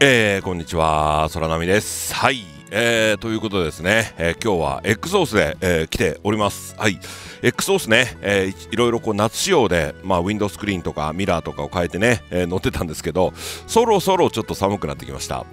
えー、こんにちは、空波です。はい。えー、ということでですね、えー、今日は X ソースで、えー、来ております。はい。X ソースね、えー、いろいろこう夏仕様で、まあ、ウィンドスクリーンとかミラーとかを変えてね、えー、乗ってたんですけど、そろそろちょっと寒くなってきました。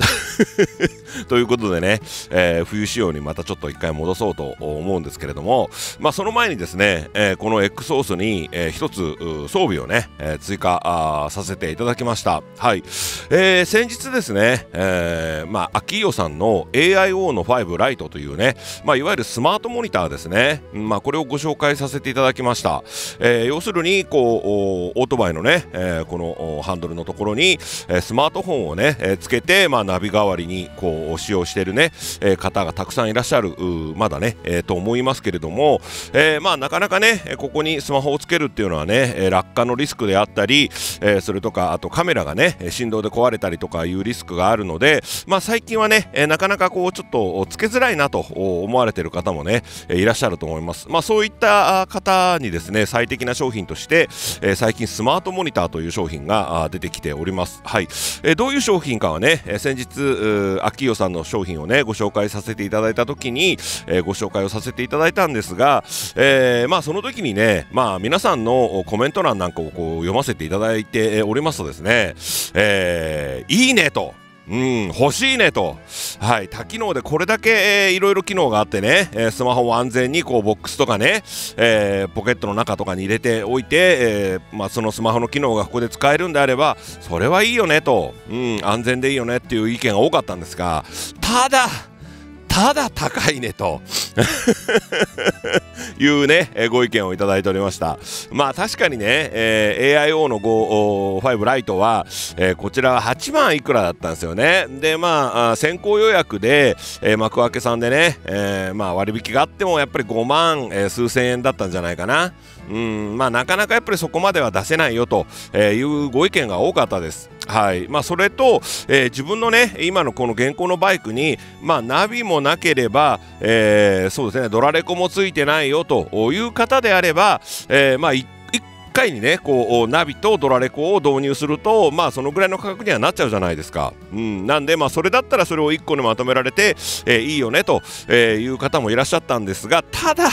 ということでね、えー、冬仕様にまたちょっと一回戻そうと思うんですけれども、まあ、その前にですね、えー、この X ソースに、えー、一つ装備をね、えー、追加させていただきました。はい。えー、先日ですね、えー、まあ、秋代さんの AIO の5ライトというね、まあ、いわゆるスマートモニターですね。まあ、これをご紹介させていただきました。えー、要するに、こう、オートバイのね、えー、このハンドルのところに、え、スマートフォンをね、え、つけて、まあ、ナビ代わりに、こう、使用しているね、え、方がたくさんいらっしゃる、まだね、え、と思いますけれども、え、まあ、なかなかね、ここにスマホをつけるっていうのはね、落下のリスクであったり、え、それとか、あとカメラがね、振動で壊れたりとかいうリスクがあるので、まあ、最近はね、えなかなかこう、ちょっとつけづらいなと思われてる方もね、いらっしゃると思います。まあ、そういった方にですね最適な商品として、えー、最近スマートモニターという商品が出てきております。はい、えー、どういう商品かはね、えー、先日秋代さんの商品をねご紹介させていただいた時に、えー、ご紹介をさせていただいたんですが、えー、まあその時にねまあ皆さんのコメント欄なんかをこう読ませていただいておりますとですね、えー、いいねとうん、欲しいねと、はい、多機能でこれだけ、えー、いろいろ機能があってね、えー、スマホを安全にこうボックスとかね、えー、ポケットの中とかに入れておいて、えーまあ、そのスマホの機能がここで使えるんであればそれはいいよねと、うん、安全でいいよねっていう意見が多かったんですがただただ高いねと いうね、ご意見をいただいておりました。まあ確かにね、えー、AIO の5ライトは、えー、こちらは8万いくらだったんですよね。で、まあ、先行予約で、えー、幕開けさんでね、え、まあ割引があってもやっぱり5万、え、数千円だったんじゃないかな。うん、まあなかなかやっぱりそこまでは出せないよというご意見が多かったです。はいまあ、それと、えー、自分のね今のこの現行のバイクに、まあ、ナビもなければ、えー、そうですねドラレコもついてないよという方であれば、えー、まあ一回にねこうナビとドラレコを導入するとまあそのぐらいの価格にはなっちゃうじゃないですか、うん、なんでまあそれだったらそれを1個にまとめられて、えー、いいよねと、えー、いう方もいらっしゃったんですがただ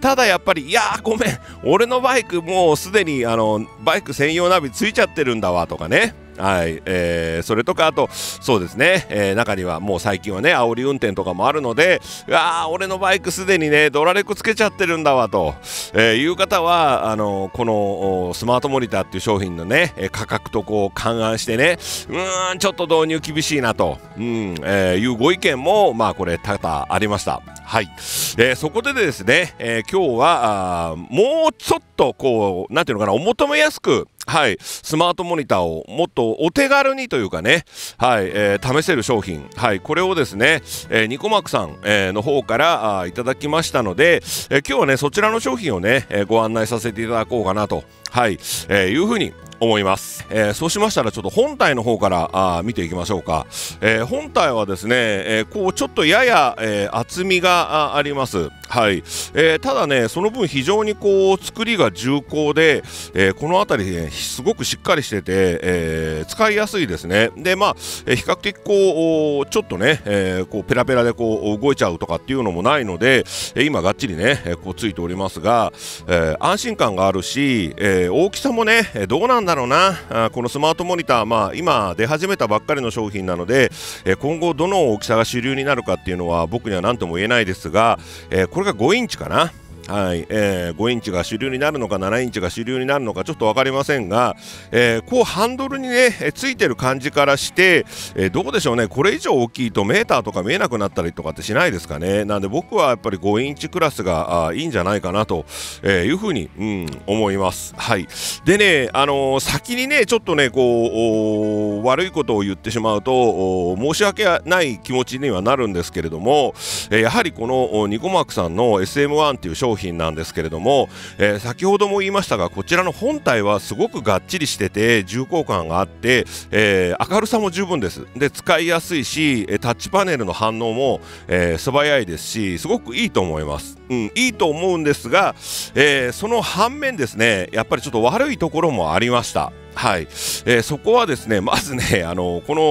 ただやっぱりいやごめん。俺のバイクもうすでにあのバイク専用ナビついちゃってるんだわとかね。はい、えー、それとかあとそうですね、えー、中にはもう最近はね煽り運転とかもあるのであ俺のバイクすでにねドラレコつけちゃってるんだわと、えー、いう方はあのこのスマートモニターっていう商品のね価格とこう勘案してねうーんちょっと導入厳しいなと、うんえー、いうご意見もまあこれ多々ありました。はい、えー、そこでですね、えー、今日はあもうちょっとこうなんていうのかなお求めやすくはい、スマートモニターをもっとお手軽にというかね、はい。えー、試せる商品、はい、これをですね、えー、ニコマクさん、えー、の方からあいただきましたので、えー、今日はねそちらの商品をね、え、ご案内させていただこうかなと、はい。え、いうふうに思います、えー、そうしましたらちょっと本体の方からあ見ていきましょうか、えー、本体はですね、えー、こうちょっとやや、え厚みがあります。はい、えただねその分非常にこう作りが重厚で、えこの辺り、ね、すごくしっかりしてて、え使いやすいですね。でまあ、え比較的こうちょっとね、えこうペラペラでこう動いちゃうとかっていうのもないので、え今がっちりね、えこうついておりますが、え安心感があるし、え大きさもねどうなんだだろうな。このスマートモニター、まあ、今出始めたばっかりの商品なので、え今後どの大きさが主流になるかっていうのは僕には何とも言えないですが、えこれが5インチかな。はい。えー、5インチが主流になるのか7インチが主流になるのかちょっと分かりませんが、えー、こうハンドルにね、えついてる感じからして、えー、どうでしょうね。これ以上大きいとメーターとか見えなくなったりとかってしないですかね。なんで僕はやっぱり5インチクラスがあいいんじゃないかなと、えいうふうに、うん、思います。はい。でね、あの先にねちょっとねこう悪いことを言ってしまうと申し訳ない気持ちにはなるんですけれども、えやはりこのニコマークさんの SM1 っていう商品品なんですけれども、えー、先ほども言いましたがこちらの本体はすごくがっちりしてて重厚感があって、えー、明るさも十分です。で使いやすいしタッチパネルの反応も、えー、素早いですしすごくいいと思います、うん、いいと思うんですが、えその反面ですねやっぱりちょっと悪いところもありました。はい、えー、そこはですね まずねあのこの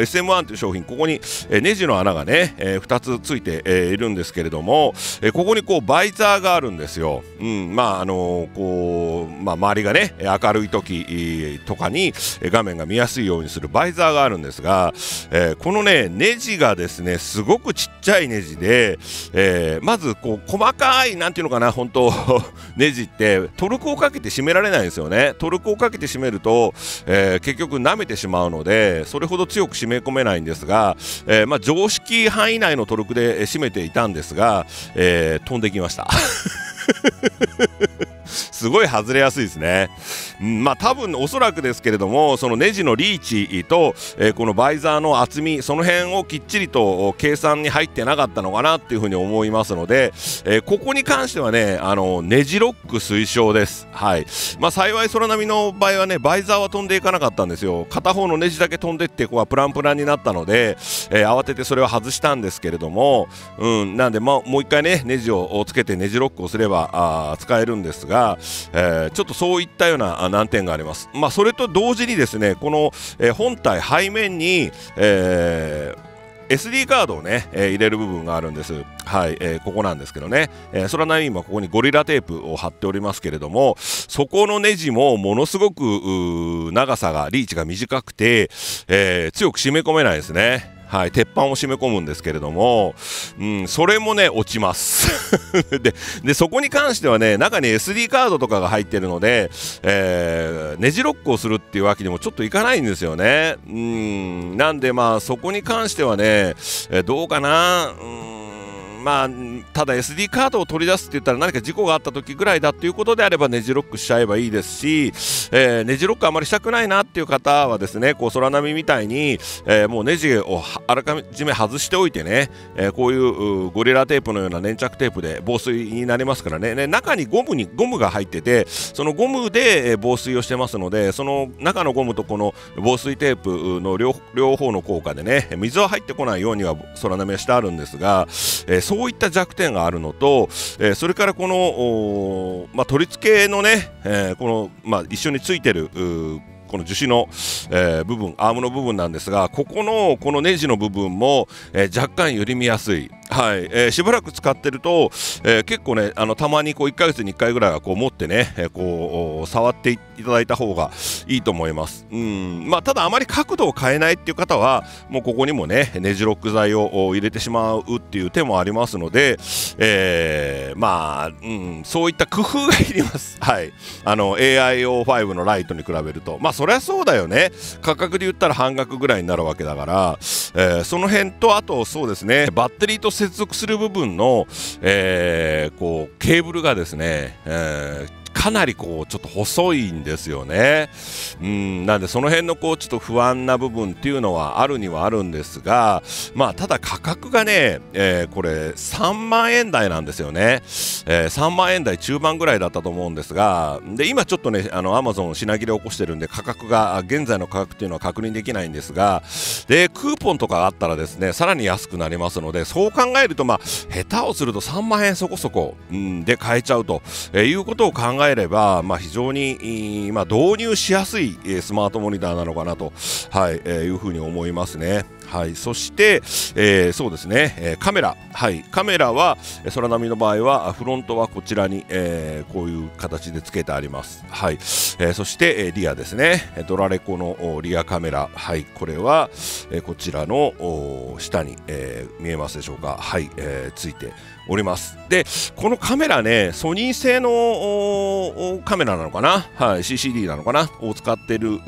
SM1 という商品ここに、えー、ネジの穴がね、えー、2つついて、えー、いるんですけれども、え、ここにこうバイザーがあるんですよ、うんまああのこうまあ、周りがね明るい時とかに画面が見やすいようにするバイザーがあるんですが、え、このねネジがですねすごくちっちゃいネジで、え、まずこう細かいなんていうのかな本当 ネジってトルクをかけて締められないんですよね。トルクをかけて締めると、えー、結局舐めてしまうのでそれほど強く締め込めないんですが、えー、まあ、常識範囲内のトルクで締めていたんですが、え飛んできました すごい外れやすいですね。うん、まあ多分おそらくですけれどもそのネジのリーチと、えー、このバイザーの厚みその辺をきっちりと計算に入ってなかったのかなっていうふうに思いますので、えー、ここに関してはねあのネジロック推奨です。はいまあ、幸い空波の場合はねバイザーは飛んでいかなかったんですよ。片方のネジだけ飛んでってここはプランプランになったので、えー、慌ててそれを外したんですけれども、うん、なんで、まあ、もう一回ねネジをつけてネジロックをすればあ使えるんですが、えー、ちょっとそういったような難点があります。まあ、それと同時にですねこの、えー、本体背面に、えー SD カードをね、えー、入れる部分があるんです。はい、えー、ここなんですけどね。えー、空波今ここにゴリラテープを貼っておりますけれども、そこのネジもものすごく長さが、リーチが短くて、えー、強く締め込めないですね。はい、鉄板を締め込むんですけれども、うん、それもね、落ちます で。で、そこに関してはね、中に SD カードとかが入ってるので、えー、ネジロックをするっていうわけにもちょっといかないんですよね。うん、なんでまあ、そこに関してはね、えー、どうかな、うんまあ、ただ SD カードを取り出すって言ったら何か事故があった時ぐらいだっていうことであればネジロックしちゃえばいいですし、えー、ネジロックあまりしたくないなっていう方はですねこう空波みたいに、えー、もうネジをあらかじめ外しておいてね、えー、こういうゴリラテープのような粘着テープで防水になりますからね。ね中にゴムにゴムが入っててそのゴムで防水をしてますのでその中のゴムとこの防水テープの両方の効果でね水は入ってこないようには空波はしてあるんですが、えーそういった弱点があるのと、えー、それからこの、まあ、取り付けのね、えー、この、まあ、一緒についてるこの樹脂の、えー、部分アームの部分なんですがここのこのネジの部分も、えー、若干緩みやすい。はい、えー、しばらく使ってると、えー、結構ねあのたまにこう1ヶ月に1回ぐらいはこう持ってね、えー、こう触っていただいた方がいいと思います。うん。まあただあまり角度を変えないっていう方はもうここにもねネジロック剤を入れてしまうっていう手もありますので、えー、まあ、うん、そういった工夫がいります。はい。あの AIO5 のライトに比べると。まあそりゃそうだよね。価格で言ったら半額ぐらいになるわけだから、えー、その辺とあとそうですねバッテリーと接続する部分の、えー、こうケーブルがですね、えーかなりこうちょっと細いんですよね。うんなんでその辺のこうちょっと不安な部分っていうのはあるにはあるんですが、まあただ価格がね、えー、これ3万円台なんですよね、えー、3万円台中盤ぐらいだったと思うんですが、で今ちょっとねあのアマゾン品切れ起こしてるんで価格が現在の価格っていうのは確認できないんですが、でクーポンとかあったらですねさらに安くなりますので、そう考えるとまあ下手をすると3万円そこそこ、うん、で買えちゃうと、えー、いうことを考ええれば、まあ、非常に、まあ、導入しやすいスマートモニターなのかなと、はいえー、いうふうに思いますね。はい、そして、えー、そうですね、えー、カメラ、はい、カメラは空波の場合はフロントはこちらに、えー、こういう形で付けてあります。はい、えー、そして、えー、リアですね、ドラレコのリアカメラ、はい、これは、えー、こちらの下に、えー、見えますでしょうか、はい、えー、ついております。で、このカメラね、ソニー製のカメラなのかな、はい、CCD なのかな。を使ってる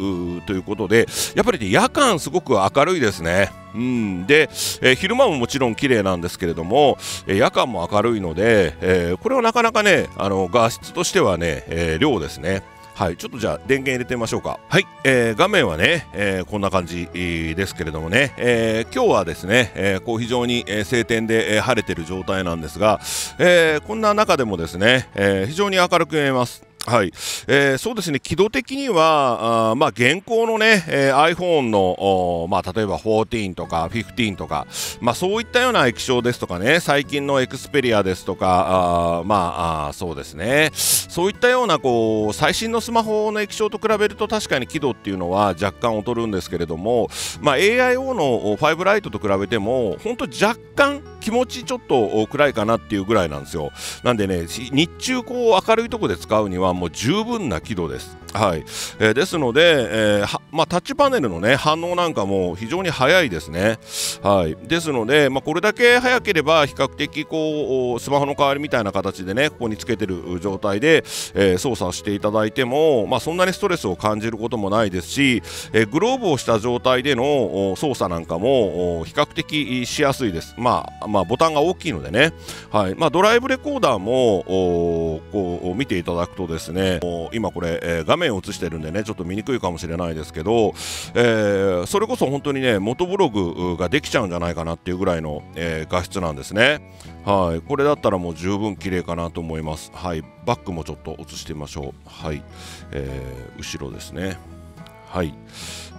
ということで、やっぱりね、夜間すごく明るいですね。うん、で、えー、昼間ももちろん綺麗なんですけれども、えー、夜間も明るいので、えー、これはなかなかね、あの画質としてはね、え量ですね。はい、ちょっとじゃあ電源入れてみましょうか。はい、えー、画面はね、えー、こんな感じですけれどもね、えー、今日はですね、えー、こう非常に、えー、晴天で、えー、晴れてる状態なんですが、えー、こんな中でもですね、えー、非常に明るく見えます。はい、えー、そうですね、軌道的には、あまあ、現行のね、えー、iPhone の、まあ、例えば14とか15とか、まあ、そういったような液晶ですとかね、最近のエクスペリアですとか、あまあそうですね、そういったようなこう最新のスマホの液晶と比べると確かに輝度っていうのは若干劣るんですけれども、まあ、AIO の5ライトと比べても、本当若干気持ちちょっと暗いかなっていうぐらいなんですよ。なんでね、日中こう明るいとこで使うにはもう十分な輝度です。はい、えー、ですので、えーまあ、タッチパネルの、ね、反応なんかも非常に早いですね。はい、ですので、まあ、これだけ早ければ比較的こうスマホの代わりみたいな形でねここにつけてる状態で、えー、操作していただいても、まあ、そんなにストレスを感じることもないですし、え、グローブをした状態での操作なんかも比較的しやすいです。まあ、まあ、まボタンが大きいのでね、はい。まあ、ドライブレコーダーもこう見ていただくとですね今これ、えー、画面を映してるんでねちょっと見にくいかもしれないですけど、えー、それこそ本当にね元ブログができちゃうんじゃないかなっていうぐらいの、えー、画質なんですね。はい。これだったらもう十分綺麗かなと思います。はい。バックもちょっと映してみましょう。はい、えー、後ろですね。はい、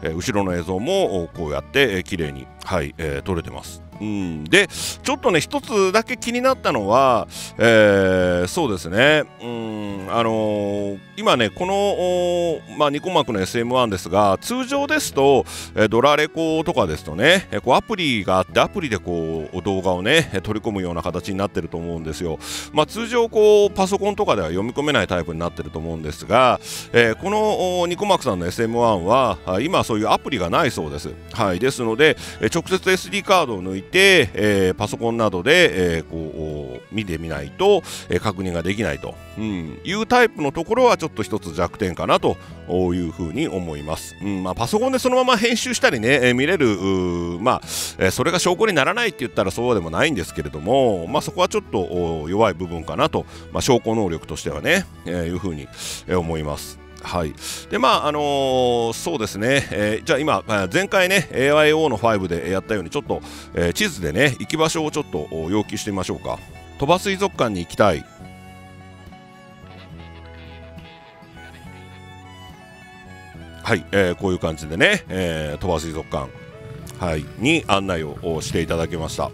えー、後ろの映像もこうやって、えー、綺麗にはい、えー、撮れてます。うん、でちょっとね一つだけ気になったのは、えー、そうですね、うんあのー、今ねこの、まあ、ニコマークの SM1 ですが通常ですと、えドラレコとかですとねえこうアプリがあってアプリでこう動画をね取り込むような形になってると思うんですよ、まあ、通常こうパソコンとかでは読み込めないタイプになってると思うんですが、え、このニコマークさんの SM1 は今そういうアプリがないそうです、はい、ですので直接 SD カードを抜いて、え、パソコンなどで、え、こう見てみないと、え、確認ができないと、うん、いうタイプのところはちょっとと一つ弱点かなというふうに思います、うんまあ、パソコンでそのまま編集したりね、え見れるまあ、えそれが証拠にならないって言ったらそうでもないんですけれども、まあ、そこはちょっと弱い部分かなと、まあ、証拠能力としてはね、えいうふうに思います。はい。でまああのー、そうですね、えー、じゃあ今前回ね AIO の5でやったようにちょっと、えー、地図でね行き場所をちょっと要求してみましょうか。鳥羽水族館に行きたい。はい、えー、こういう感じでね、えー、鳥羽水族館はい、に案内をしていただきました。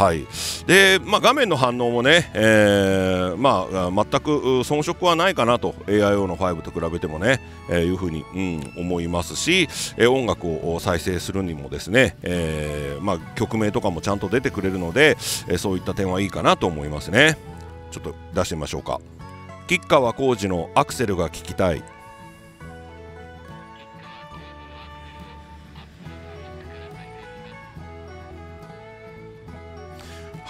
はいでまあ、画面の反応もね、えーまあ、全く遜色はないかなと AIO の5と比べてもね、えー、いうふうに、うん、思いますし、えー、音楽を再生するにもですね、えまあ、曲名とかもちゃんと出てくれるので、え、そういった点はいいかなと思いますね。ちょっと出してみましょうか。吉川晃司のアクセルが聞きたい。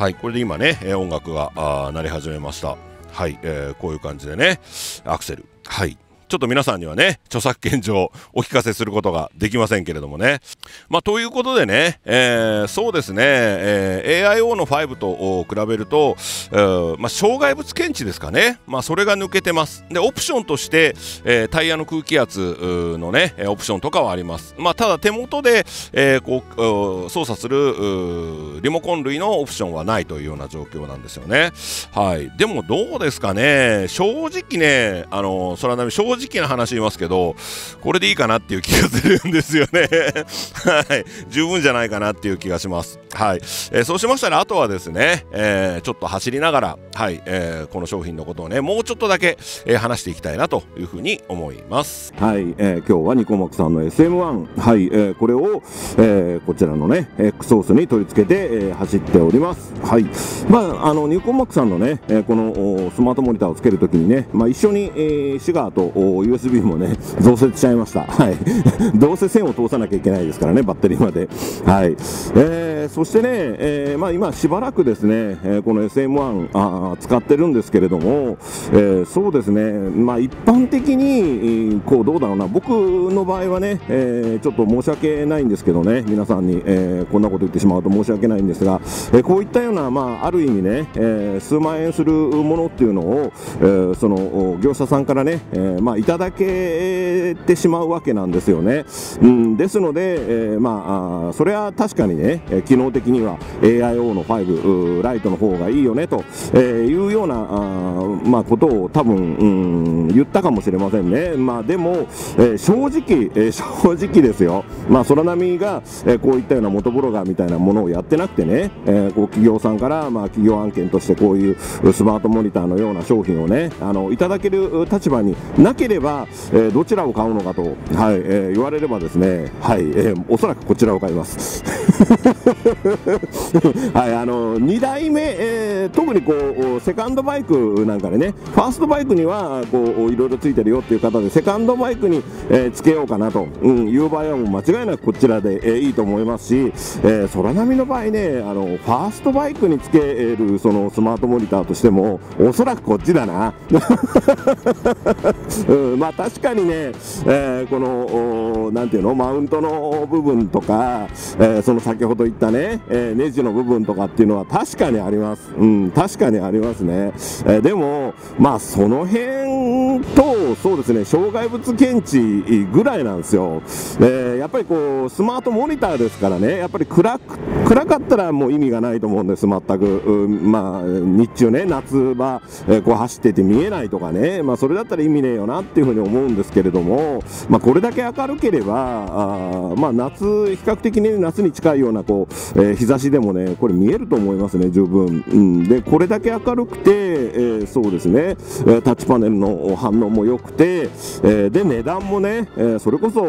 はい。これで今ね音楽が鳴り始めました。はい、えー、こういう感じでねアクセル。はい。ちょっと皆さんにはね、著作権上お聞かせすることができませんけれどもね。まあ、ということでね、えー、そうですね、えー、AIO の5と比べると、えー、まあ、障害物検知ですかね、まあ、それが抜けてます。で、オプションとして、えタイヤの空気圧のね、オプションとかはあります。まあ、ただ手元で、えこう操作するリモコン類のオプションはないというような状況なんですよね。はい。でもどうですかね、正直ね、あの、空波正直直な話言いますけど、これでいいかなっていう気がするんですよね。はい。十分じゃないかなっていう気がします。はい。えー、そうしましたら、あとはですね、えー、ちょっと走りながら、はい、えー、この商品のことをね、もうちょっとだけ、えー、話していきたいなというふうに思います。はい。えー、今日はニコマクさんの SM1、はい、えー、これを、えー、こちらのね、X ソースに取り付けて、えー、走っております。はい。まあ、あの、ニコマクさんのね、えー、このスマートモニターをつけるときにね、まあ、一緒に、えー、シガーと USB もね、増設しちゃいました。はい。どうせ線を通さなきゃいけないですからね、バッテリーまで。はい。えー、そしてね、えー、まあ今しばらくですね、え、この SM1 あ使ってるんですけれども、えー、そうですね、まあ一般的に、こうどうだろうな、僕の場合はね、えー、ちょっと申し訳ないんですけどね、皆さんに、えー、こんなこと言ってしまうと申し訳ないんですが、えー、こういったような、まあある意味ね、えー、数万円するものっていうのを、えー、その業者さんからね、えー、まあいただけてしまうわけなんですよね。うん、ですので、えー、まあそれは確かにね、機能的には AIO の5ライトの方がいいよねと、え、いうようなあ、まあ、ことを多分、うん、言ったかもしれませんね。まあ、でも、えー、正直、えー、正直ですよ。まあ、空波が、えー、こういったような元ブロガーみたいなものをやってなくてね、えー、こう企業さんから、まあ、企業案件としてこういうスマートモニターのような商品をね、あのいただける立場になければ、えー、どちらを買うのかと、はいえー、言われればですね、はいえー、おそらくこちらを買います。はい、あの2代目、えー、特にこうセカンドバイクなんかでね、ファーストバイクにはこういろいろついてるよっていう方で、セカンドバイクに、えー、つけようかなと、うん、いう場合はもう間違いなくこちらで、えー、いいと思いますし、えー、空波の場合ね、あのファーストバイクにつけるそのスマートモニターとしても、おそらくこっちだな。うん、まあ確かにね、えー、この、なんていうの、マウントの部分とか、えー、その先ほど言ったね、えー、ネジの部分とかっていうのは確かにあります。うん、確かにありますね。え、でも、まあその辺と、そうですね、障害物検知ぐらいなんですよ。えー、やっぱりこう、スマートモニターですからね、やっぱり暗く、暗かったらもう意味がないと思うんです、全く。うん、まあ、日中ね、夏場、えー、こう走ってて見えないとかね、まあそれだったら意味ねえよなっていうふうに思うんですけれども、まあこれだけ明るければ、あまあ夏、比較的に夏に近いようなこう、えー、日差しでもね、これ見えると思いますね、十分。うん、で、これだけ明るくて、えー、そうですね、タッチパネルの反応も良くて、えー、で、値段もね、えそれこそ、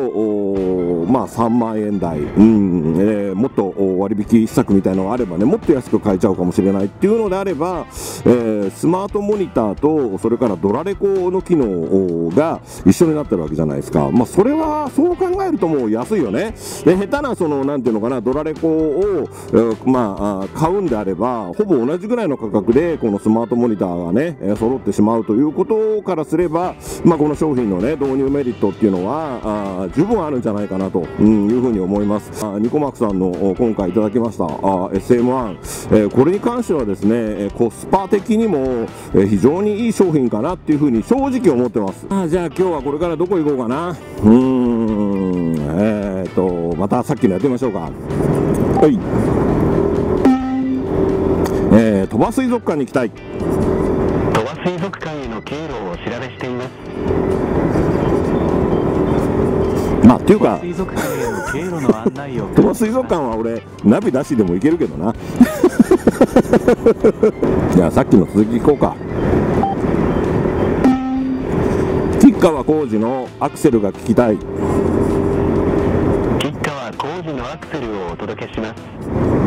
まあ3万円台、うんえー、もっと割引施策みたいなのがあればね、もっと安く買えちゃうかもしれないっていうのであれば、えスマートモニターと、それからドラレコの機能が一緒になってるわけじゃないですか。まあ、それは、そう考えるともう安いよね。で、下手な、その、なんていうのかな、ドラレコを、えー、まあ、買うんであれば、ほぼ同じぐらいの価格で、このスマートモニターがね、えー、揃ってしまうということからすれば、まあ、この商品のね、導入メリットっていうのは、あ十分あるんじゃないかなと、うん、いうふうに思います。ニコマクさんの今回いただきました SM1、え、これに関してはですね、コスパ的にも、非常にいい商品かなっていうふうに正直思ってます。あじゃあ今日はこれからどこ行こうかな。うーん、えー、っと、またさっきのやってみましょうか。はい。えー、鳥羽水族館に行きたい。鳥羽水族館への経路をお調べしています。まあ、っていうか、水族館への水族館は俺、ナビなしでも行けるけどな。じゃあ、さっきの続き行こうか。吉川浩司のアクセルが聞きたい吉川浩司のアクセルをお届けします